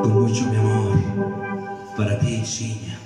con mucho mi amor para ti, Ciña,